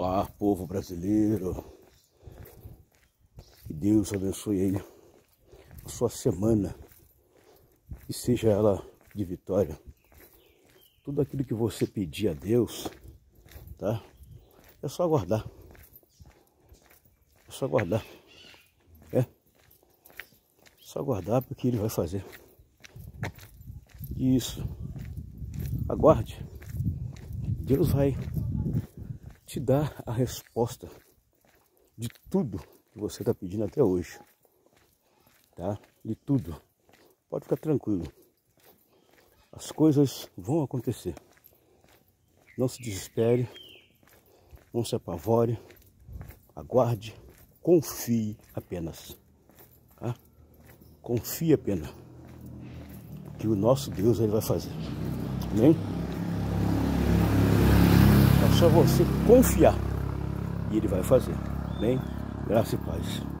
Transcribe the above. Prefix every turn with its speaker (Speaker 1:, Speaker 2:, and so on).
Speaker 1: Olá, povo brasileiro. Que Deus abençoe aí a sua semana e seja ela de vitória. Tudo aquilo que você pedir a Deus, tá? É só aguardar. É só aguardar. É. Só aguardar porque ele vai fazer. Isso. Aguarde. Deus vai te dar a resposta de tudo que você está pedindo até hoje. Tá? De tudo. Pode ficar tranquilo. As coisas vão acontecer. Não se desespere. Não se apavore. Aguarde. Confie apenas. Tá? Confie apenas. Que o nosso Deus ele vai fazer. Amém? Só você confiar e ele vai fazer. Bem, graça e paz.